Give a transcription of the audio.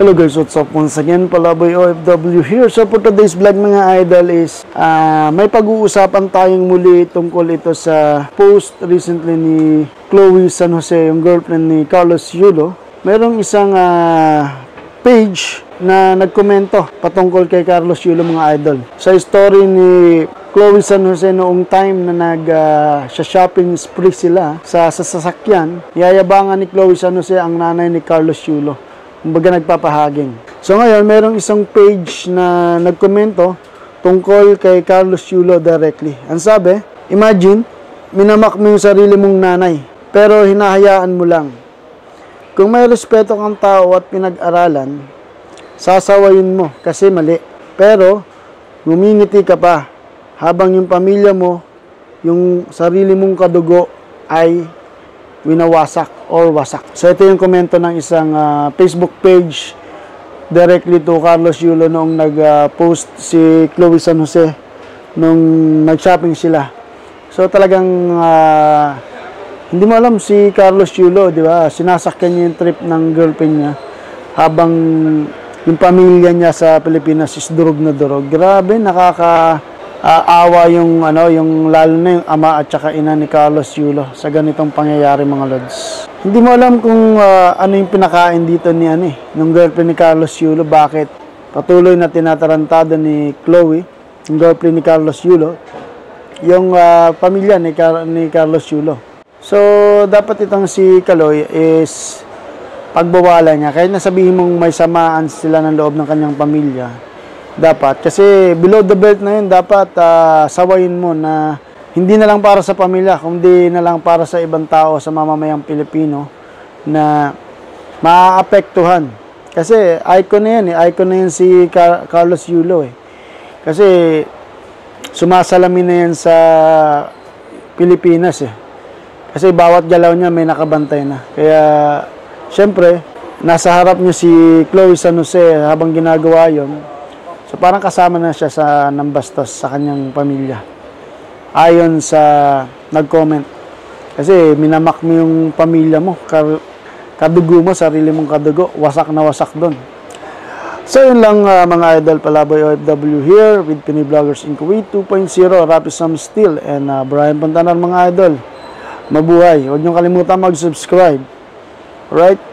Hello guys, what's up once again? Palaboy OFW here. So for today's vlog mga idol is ah, may pag-uusapan tayong muli tungkol ito sa post recently ni Chloe San Jose, yung girlfriend ni Carlos Yulo. Merong isang ah, page na nagkomento patungkol kay Carlos Yulo mga idol. Sa story ni Chloe San Jose noong time na nag ah, sa shopping spree sila sa sasakyan, yayabangan ni Chloe San Jose ang nanay ni Carlos Yulo kumbaga nagpapahaging. So ngayon, merong isang page na nagkomento tungkol kay Carlos Yulo directly. Ang sabi, imagine, minamak mo yung sarili mong nanay, pero hinahayaan mo lang. Kung may respeto kang tao at pinag-aralan, sasawayin mo kasi mali. Pero, ngumingiti ka pa habang yung pamilya mo, yung sarili mong kadugo ay winawasak or wasak. So ito yung komento ng isang ah, Facebook page directly to Carlos Yulo noong nag-post si Chloe San Jose nung nag-shopping sila. So talagang ah, hindi mo alam si Carlos Yulo, di ba? Sinasakyan niya yung trip ng girlfriend niya habang yung pamilya niya sa Pilipinas is durog na durog. Grabe, nakaka ah, awa yung ano, yung lalo na yung ama at saka ina ni Carlos Yulo sa ganitong pangyayari mga lods. Hindi mo alam kung ah, ano yung pinakain dito ni ano eh, nung girlfriend ni Carlos Yulo, bakit patuloy na tinatarantado ni Chloe, yung girlfriend ni Carlos Yulo, yung ah, pamilya ni, Car- ni Carlos Yulo. So, dapat itong si Kaloy is pagbawala niya. Kahit nasabihin mong may samaan sila ng loob ng kanyang pamilya, dapat. Kasi below the belt na yun, dapat ah, sawayin mo na hindi na lang para sa pamilya, kundi na lang para sa ibang tao, sa mamamayang Pilipino na maaapektuhan. Kasi icon na yan eh. Icon na yan si Car- Carlos Yulo eh. Kasi sumasalamin na yan sa Pilipinas eh. Kasi bawat galaw niya may nakabantay na. Kaya, syempre, nasa harap niya si Chloe San Jose habang ginagawa yon. So parang kasama na siya sa nambastos sa kanyang pamilya. Ayon sa nag-comment. Kasi minamak mo yung pamilya mo, kadugo mo, sarili mong kadugo, wasak na wasak doon. So yun lang ah, mga idol Palaboy OFW here with Pinoy Vloggers in Kuwait 2.0, Rapid Sam Steel and ah, Brian Pantanan mga idol. Mabuhay. Huwag niyong kalimutan mag-subscribe. Alright?